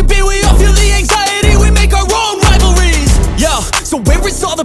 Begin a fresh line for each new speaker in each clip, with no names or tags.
to be We all feel the anxiety, we make our own rivalries. Yo, so where is all the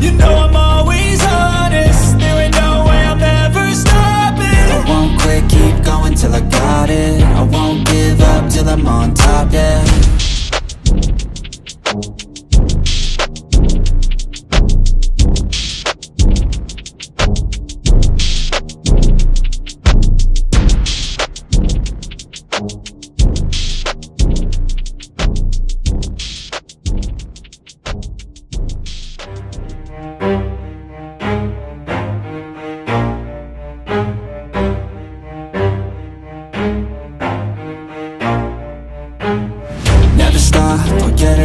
You know I'm always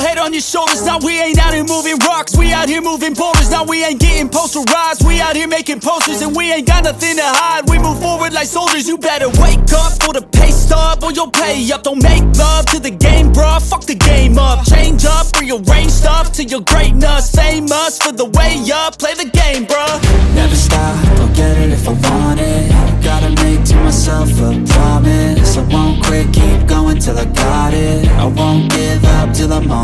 head on your shoulders. Now we ain't out here moving rocks. We out here moving boulders. Now we ain't getting posterized. We out here making posters and we ain't got nothing to hide. We move forward like soldiers. You better wake up for the pay stub or you'll pay up. Don't make love to the game, bruh. Fuck the game up. Change up, rearrange stuff to your greatness. Famous for the way up. Play the game, bruh.
Never stop, I'll get it if I want it Gotta make to myself a promise I won't quit, keep going till I got it I won't give up till I'm on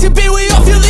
to be We all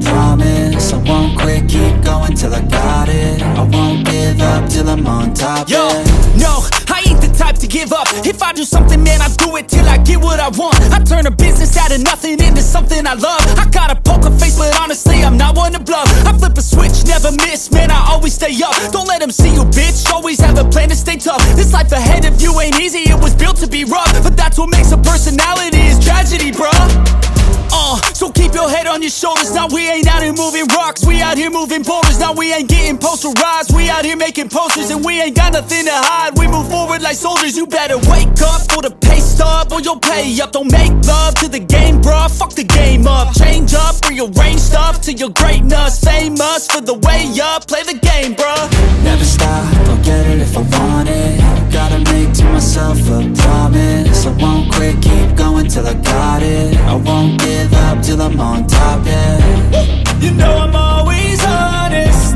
promise. I won't quit, keep going till I got it. I won't give up till I'm on top,
Yo, no, I ain't the type to give up If I do something, man, I do it till I get what I want I turn a business out of nothing into something I love I got a poker face, but honestly, I'm not one to bluff I flip a switch, never miss, man, I always stay up Don't let them see you, bitch, always have a plan to stay tough This life ahead of you ain't easy, it was built to be rough But that's what makes a personality, is tragedy, bruh uh, so keep your head on your shoulders. Now we ain't out here moving rocks. We out here moving boulders. Now we ain't getting posterized. We out here making posters and we ain't got nothing to hide. We move forward like soldiers. You better wake up for the pay stub or you'll pay up. Don't make love to the game, bruh. Fuck the game up. Change up, rearrange stuff to your greatness. Famous for the way up. Play the game, bruh.
Never stop, I'll get it if I want it Gotta make to myself a promise I won't quit, keep going till I got it I won't give up till I'm on top, yeah
You know I'm always honest.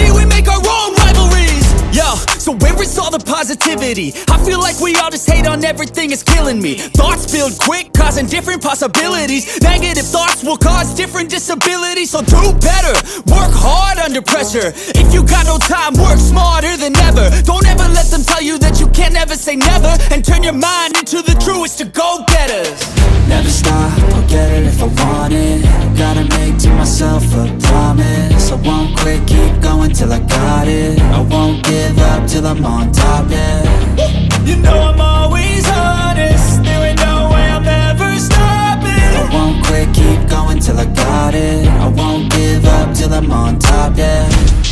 So where is all the positivity? I feel like we all just hate on everything, it's killing me. Thoughts build quick, causing different possibilities. Negative thoughts will cause different disabilities. So do better, work hard under pressure. If you got no time, work smarter than ever. Don't never say never. And turn your mind into the truest of go getters.
Never stop, I'll get it if I want it Gotta make to myself a promise I won't quit, keep going till I got it I won't give up till I'm on top, yeah
You know I'm always honest. There ain't no way I'm ever stopping.
I won't quit, keep going till I got it I won't give up till I'm on top, yeah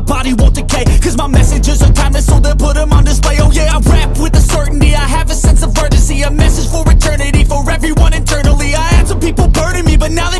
my
body won't decay. Cause my messages are timeless, so they'll put them on display. Oh yeah, I rap with a certainty. I have a sense of urgency, a message for eternity, for everyone internally. I had some people burning me, but now they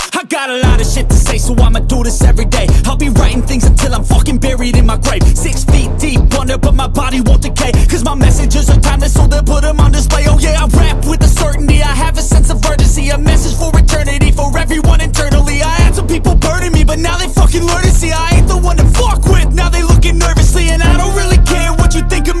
a lot of shit to say, so I'ma do this every day. I'll be writing things until I'm fucking buried in my grave. Six feet deep under, but my body won't decay Cause my messages are timeless, so they'll put them on display. Oh yeah, I rap with a certainty, I have a sense of urgency A message for eternity, for everyone internally. I had some people burning me, but now they fucking learn to see. I ain't the one to fuck with, now they looking nervously And I don't really care what you think of me.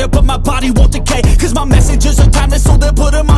it,
but my body won't decay. Cause my messages are timeless, so they put them on